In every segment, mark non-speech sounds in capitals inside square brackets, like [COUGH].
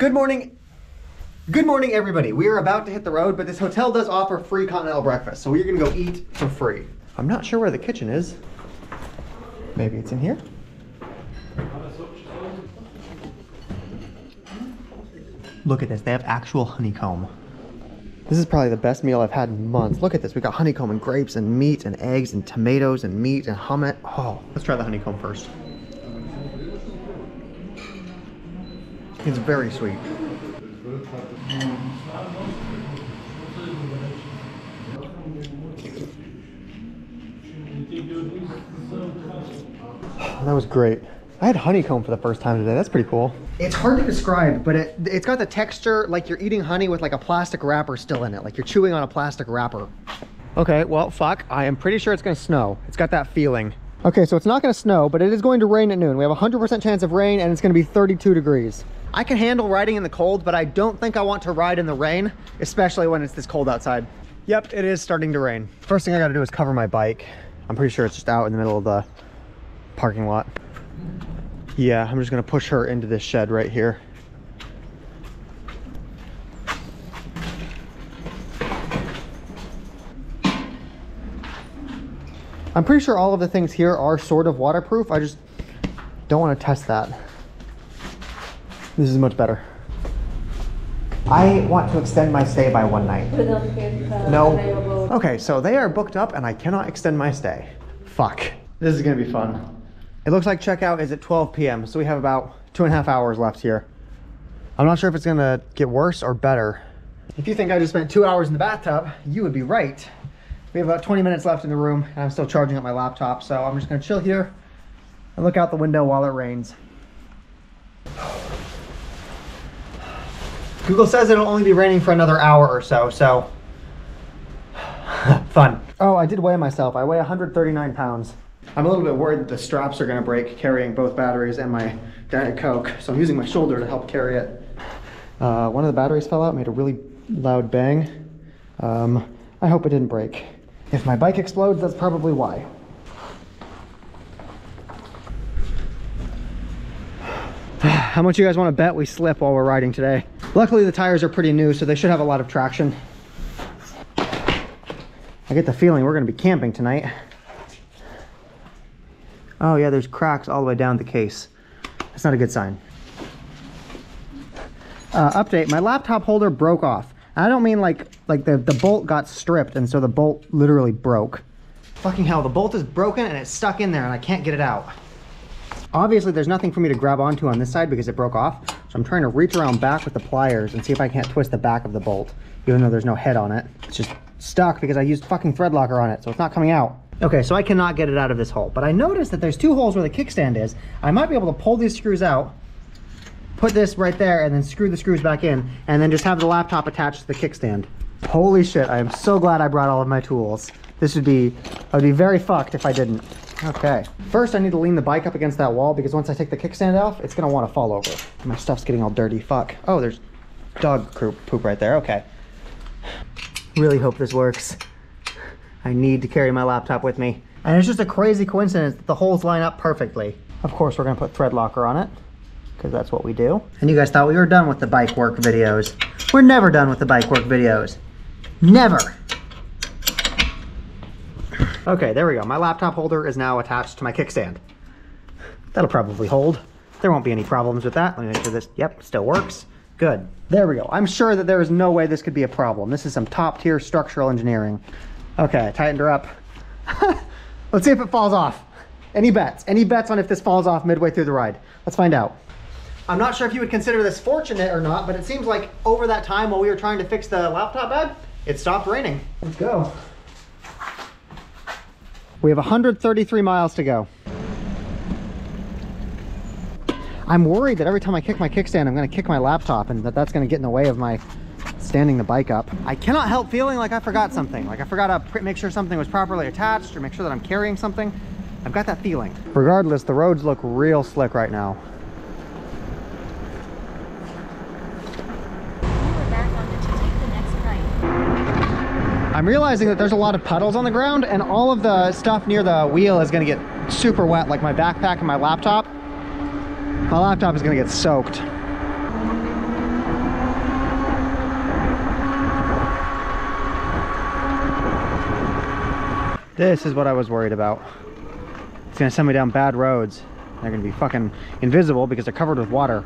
Good morning. Good morning, everybody. We are about to hit the road, but this hotel does offer free continental breakfast, so we're gonna go eat for free. I'm not sure where the kitchen is. Maybe it's in here? Look at this, they have actual honeycomb. This is probably the best meal I've had in months. Look at this, we got honeycomb and grapes and meat and eggs and tomatoes and meat and hummus. Oh, let's try the honeycomb first. It's very sweet. That was great. I had honeycomb for the first time today. That's pretty cool. It's hard to describe, but it, it's got the texture like you're eating honey with like a plastic wrapper still in it. Like you're chewing on a plastic wrapper. Okay, well, fuck. I am pretty sure it's gonna snow. It's got that feeling. Okay, so it's not gonna snow, but it is going to rain at noon. We have a 100% chance of rain and it's gonna be 32 degrees. I can handle riding in the cold, but I don't think I want to ride in the rain, especially when it's this cold outside. Yep, it is starting to rain. First thing I gotta do is cover my bike. I'm pretty sure it's just out in the middle of the parking lot. Yeah, I'm just gonna push her into this shed right here. I'm pretty sure all of the things here are sort of waterproof. I just don't want to test that. This is much better. I want to extend my stay by one night. No. Okay, so they are booked up and I cannot extend my stay. Fuck. This is gonna be fun. It looks like checkout is at 12 p.m. So we have about two and a half hours left here. I'm not sure if it's gonna get worse or better. If you think I just spent two hours in the bathtub, you would be right. We have about 20 minutes left in the room and I'm still charging up my laptop. So I'm just gonna chill here and look out the window while it rains. Google says it'll only be raining for another hour or so, so [SIGHS] fun. Oh, I did weigh myself. I weigh 139 pounds. I'm a little bit worried that the straps are gonna break carrying both batteries and my Diet Coke, so I'm using my shoulder to help carry it. Uh, one of the batteries fell out, made a really loud bang. Um, I hope it didn't break. If my bike explodes, that's probably why. [SIGHS] How much you guys want to bet we slip while we're riding today? Luckily the tires are pretty new, so they should have a lot of traction. I get the feeling we're gonna be camping tonight. Oh yeah, there's cracks all the way down the case. That's not a good sign. Uh, update, my laptop holder broke off. I don't mean like like the, the bolt got stripped and so the bolt literally broke. Fucking hell, the bolt is broken and it's stuck in there and I can't get it out. Obviously there's nothing for me to grab onto on this side because it broke off. So I'm trying to reach around back with the pliers and see if I can't twist the back of the bolt, even though there's no head on it. It's just stuck because I used fucking thread locker on it, so it's not coming out. Okay, so I cannot get it out of this hole, but I noticed that there's two holes where the kickstand is. I might be able to pull these screws out, put this right there, and then screw the screws back in, and then just have the laptop attached to the kickstand. Holy shit, I am so glad I brought all of my tools. This would be, I would be very fucked if I didn't. Okay. First, I need to lean the bike up against that wall because once I take the kickstand off, it's gonna wanna fall over. My stuff's getting all dirty, fuck. Oh, there's dog poop right there, okay. Really hope this works. I need to carry my laptop with me. And it's just a crazy coincidence that the holes line up perfectly. Of course, we're gonna put thread locker on it because that's what we do. And you guys thought we were done with the bike work videos. We're never done with the bike work videos. Never. Okay, there we go. My laptop holder is now attached to my kickstand. That'll probably hold. There won't be any problems with that. Let me make sure this, yep, still works. Good. There we go. I'm sure that there is no way this could be a problem. This is some top tier structural engineering. Okay, I tightened her up. [LAUGHS] Let's see if it falls off. Any bets? Any bets on if this falls off midway through the ride? Let's find out. I'm not sure if you would consider this fortunate or not, but it seems like over that time while we were trying to fix the laptop bag, it stopped raining. Let's go. We have 133 miles to go. I'm worried that every time I kick my kickstand, I'm gonna kick my laptop and that that's gonna get in the way of my standing the bike up. I cannot help feeling like I forgot something. Like I forgot to make sure something was properly attached or make sure that I'm carrying something. I've got that feeling. Regardless, the roads look real slick right now. I'm realizing that there's a lot of puddles on the ground and all of the stuff near the wheel is gonna get super wet, like my backpack and my laptop. My laptop is gonna get soaked. This is what I was worried about. It's gonna send me down bad roads. They're gonna be fucking invisible because they're covered with water.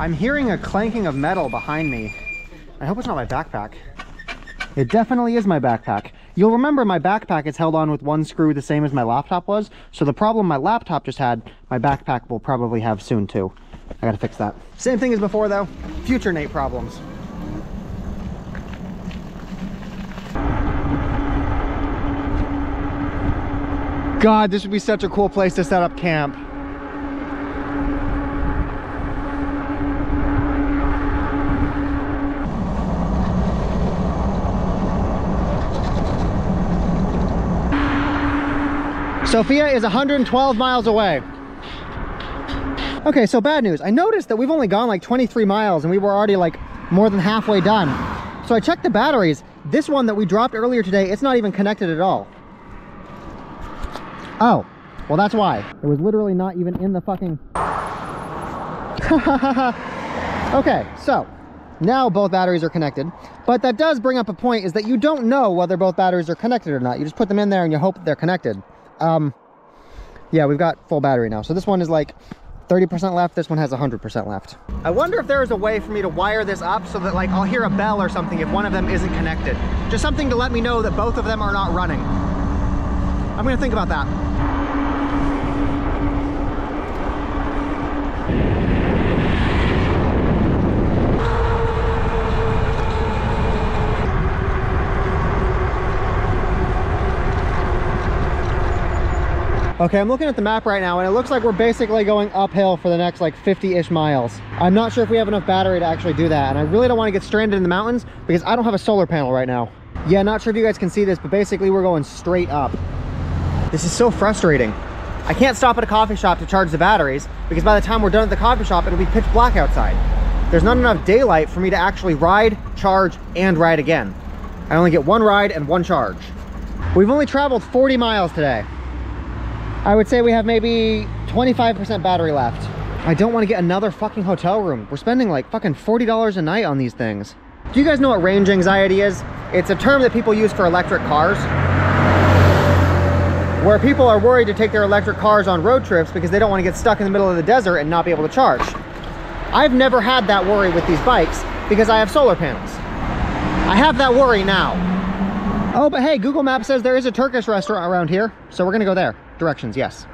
I'm hearing a clanking of metal behind me. I hope it's not my backpack. It definitely is my backpack. You'll remember my backpack is held on with one screw the same as my laptop was. So the problem my laptop just had, my backpack will probably have soon too. I gotta fix that. Same thing as before though, future Nate problems. God, this would be such a cool place to set up camp. Sofia is 112 miles away. Okay, so bad news. I noticed that we've only gone like 23 miles and we were already like more than halfway done. So I checked the batteries. This one that we dropped earlier today, it's not even connected at all. Oh, well that's why. It was literally not even in the fucking... [LAUGHS] okay, so now both batteries are connected. But that does bring up a point is that you don't know whether both batteries are connected or not. You just put them in there and you hope they're connected. Um, yeah, we've got full battery now. So this one is like 30% left. This one has 100% left. I wonder if there is a way for me to wire this up so that like I'll hear a bell or something if one of them isn't connected. Just something to let me know that both of them are not running. I'm gonna think about that. Okay, I'm looking at the map right now and it looks like we're basically going uphill for the next like 50-ish miles. I'm not sure if we have enough battery to actually do that and I really don't want to get stranded in the mountains because I don't have a solar panel right now. Yeah, not sure if you guys can see this, but basically we're going straight up. This is so frustrating. I can't stop at a coffee shop to charge the batteries because by the time we're done at the coffee shop, it'll be pitch black outside. There's not enough daylight for me to actually ride, charge, and ride again. I only get one ride and one charge. We've only traveled 40 miles today. I would say we have maybe 25% battery left. I don't want to get another fucking hotel room. We're spending like fucking $40 a night on these things. Do you guys know what range anxiety is? It's a term that people use for electric cars. Where people are worried to take their electric cars on road trips because they don't want to get stuck in the middle of the desert and not be able to charge. I've never had that worry with these bikes because I have solar panels. I have that worry now. Oh, but hey, Google Maps says there is a Turkish restaurant around here, so we're gonna go there. Directions, yes.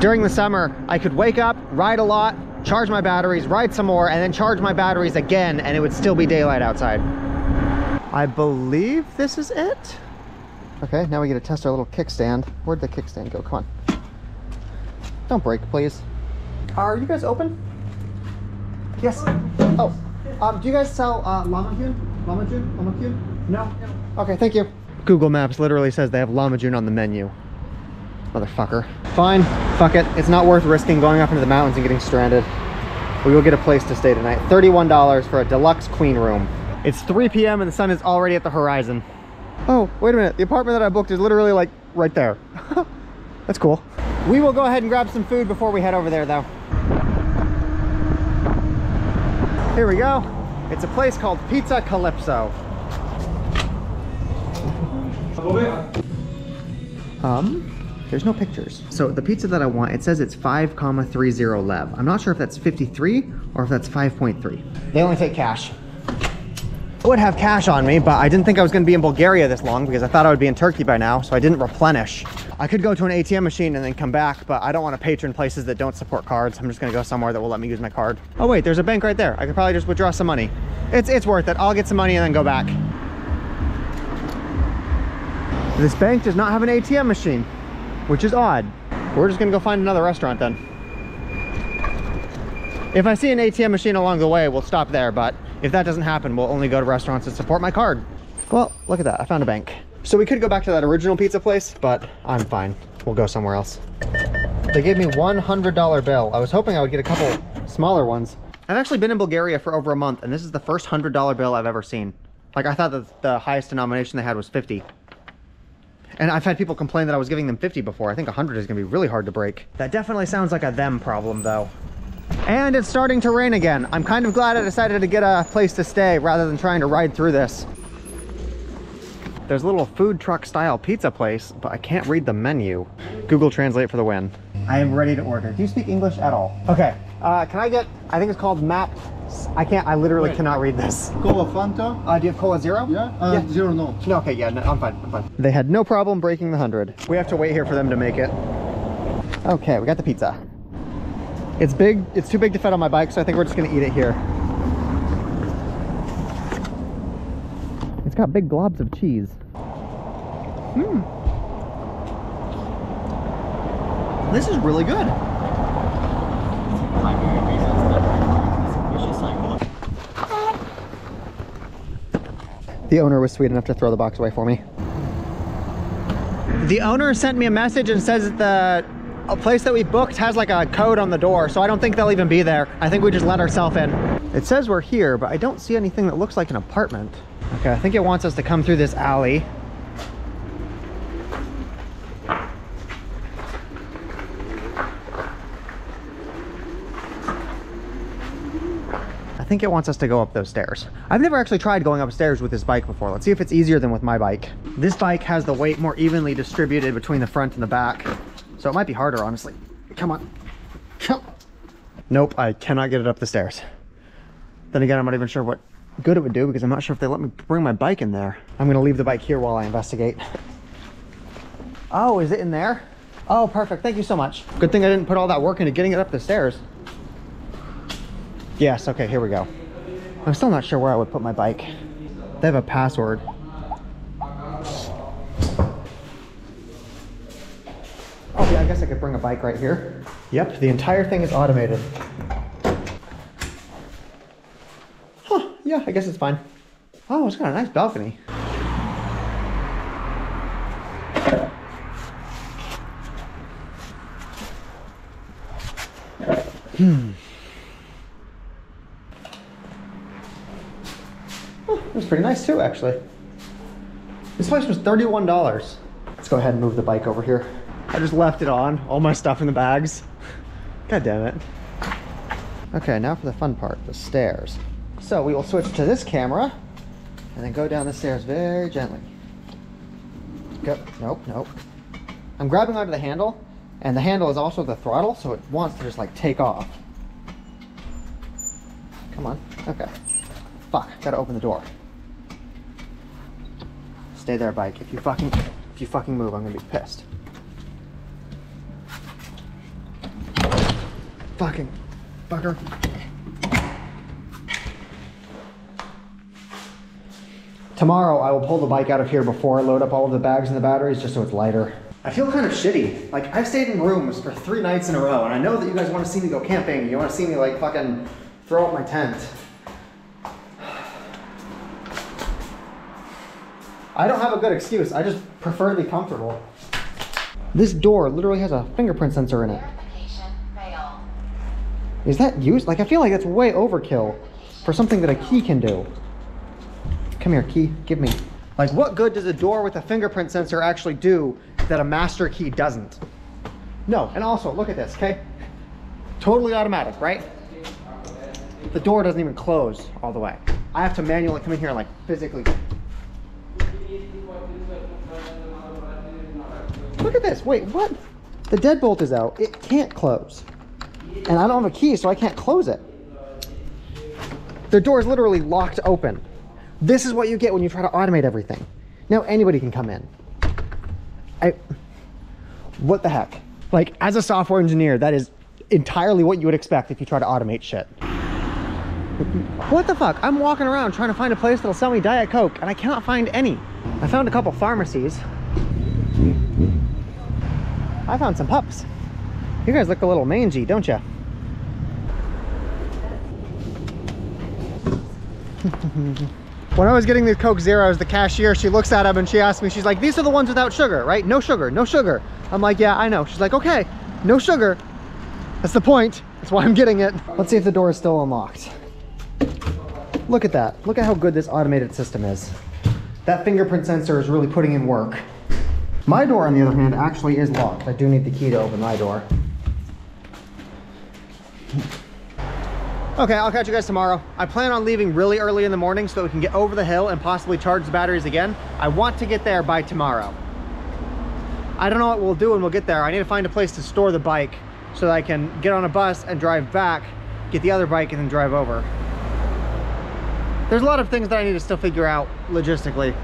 During the summer, I could wake up, ride a lot, charge my batteries, ride some more, and then charge my batteries again, and it would still be daylight outside. I believe this is it. Okay, now we get to test our little kickstand. Where'd the kickstand go? Come on. Don't break, please. Are you guys open? Yes. Oh, um, do you guys sell uh, Lahmacun? Llama June? Lahmacun? No? Okay, thank you. Google Maps literally says they have Lahmacun on the menu. Motherfucker. Fine, fuck it. It's not worth risking going up into the mountains and getting stranded. We will get a place to stay tonight. $31 for a deluxe queen room. It's 3 p.m. and the sun is already at the horizon. Oh, wait a minute. The apartment that I booked is literally like right there. [LAUGHS] That's cool. We will go ahead and grab some food before we head over there though. Here we go. It's a place called Pizza Calypso. Um, there's no pictures. So the pizza that I want, it says it's 5 comma 30 lev. I'm not sure if that's 53 or if that's 5.3. They only take cash. I would have cash on me, but I didn't think I was gonna be in Bulgaria this long because I thought I would be in Turkey by now, so I didn't replenish. I could go to an ATM machine and then come back, but I don't want to patron places that don't support cards. I'm just gonna go somewhere that will let me use my card. Oh wait, there's a bank right there. I could probably just withdraw some money. It's, it's worth it. I'll get some money and then go back. This bank does not have an ATM machine, which is odd. We're just gonna go find another restaurant then. If I see an ATM machine along the way, we'll stop there, but if that doesn't happen, we'll only go to restaurants that support my card. Well, look at that, I found a bank. So we could go back to that original pizza place, but I'm fine. We'll go somewhere else. They gave me $100 bill. I was hoping I would get a couple smaller ones. I've actually been in Bulgaria for over a month, and this is the first $100 bill I've ever seen. Like, I thought that the highest denomination they had was 50. And I've had people complain that I was giving them 50 before. I think 100 is gonna be really hard to break. That definitely sounds like a them problem though. And it's starting to rain again. I'm kind of glad I decided to get a place to stay rather than trying to ride through this. There's a little food truck style pizza place, but I can't read the menu. Google Translate for the win. I am ready to order. Do you speak English at all? Okay. Uh, can I get, I think it's called Map. I can't, I literally Wait. cannot read this. Cola Fanta? Uh, do you have Cola Zero? Yeah? Uh, Yeah. Zero no. No, okay, yeah, no, I'm fine, I'm fine. They had no problem breaking the 100. We have to wait here for them to make it. Okay, we got the pizza. It's big, it's too big to fit on my bike, so I think we're just gonna eat it here. It's got big globs of cheese. Hmm. This is really good. The owner was sweet enough to throw the box away for me. The owner sent me a message and says that the a place that we booked has like a code on the door, so I don't think they'll even be there. I think we just let ourselves in. It says we're here, but I don't see anything that looks like an apartment. Okay, I think it wants us to come through this alley. Think it wants us to go up those stairs. I've never actually tried going upstairs with this bike before. Let's see if it's easier than with my bike. This bike has the weight more evenly distributed between the front and the back. So it might be harder, honestly. Come on. Come. Nope, I cannot get it up the stairs. Then again, I'm not even sure what good it would do because I'm not sure if they let me bring my bike in there. I'm gonna leave the bike here while I investigate. Oh, is it in there? Oh, perfect. Thank you so much. Good thing I didn't put all that work into getting it up the stairs. Yes, okay, here we go. I'm still not sure where I would put my bike. They have a password. Oh yeah, I guess I could bring a bike right here. Yep, the entire thing is automated. Huh, yeah, I guess it's fine. Oh, it's got a nice balcony. It pretty nice too, actually. This place was $31. Let's go ahead and move the bike over here. I just left it on, all my stuff in the bags. God damn it. Okay, now for the fun part, the stairs. So we will switch to this camera and then go down the stairs very gently. Go, nope, nope. I'm grabbing onto the handle and the handle is also the throttle, so it wants to just like take off. Come on, okay. Fuck, gotta open the door. Stay there, bike. If you fucking, if you fucking move, I'm gonna be pissed. Fucking, fucker. Tomorrow, I will pull the bike out of here before I load up all of the bags and the batteries, just so it's lighter. I feel kind of shitty. Like, I've stayed in rooms for three nights in a row, and I know that you guys want to see me go camping. You want to see me, like, fucking throw up my tent. I don't have a good excuse. I just prefer to be comfortable. This door literally has a fingerprint sensor in it. Verification failed. Is that used? Like, I feel like that's way overkill for something that a key can do. Come here, key. Give me. Like, what good does a door with a fingerprint sensor actually do that a master key doesn't? No, and also, look at this, okay? Totally automatic, right? The door doesn't even close all the way. I have to manually come in here and, like, physically. Look at this. Wait, what? The deadbolt is out. It can't close. And I don't have a key, so I can't close it. The door is literally locked open. This is what you get when you try to automate everything. Now anybody can come in. I, what the heck? Like, as a software engineer, that is entirely what you would expect if you try to automate shit. What the fuck? I'm walking around trying to find a place that'll sell me Diet Coke, and I cannot find any. I found a couple pharmacies. I found some pups. You guys look a little mangy, don't you? [LAUGHS] when I was getting the Coke Zeros, the cashier, she looks at them and she asks me, she's like, these are the ones without sugar, right? No sugar, no sugar. I'm like, yeah, I know. She's like, okay, no sugar. That's the point. That's why I'm getting it. Let's see if the door is still unlocked. Look at that. Look at how good this automated system is. That fingerprint sensor is really putting in work. My door, on the other hand, actually is locked. I do need the key to open my door. Okay, I'll catch you guys tomorrow. I plan on leaving really early in the morning so that we can get over the hill and possibly charge the batteries again. I want to get there by tomorrow. I don't know what we'll do when we'll get there. I need to find a place to store the bike so that I can get on a bus and drive back, get the other bike and then drive over. There's a lot of things that I need to still figure out logistically.